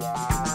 Bye.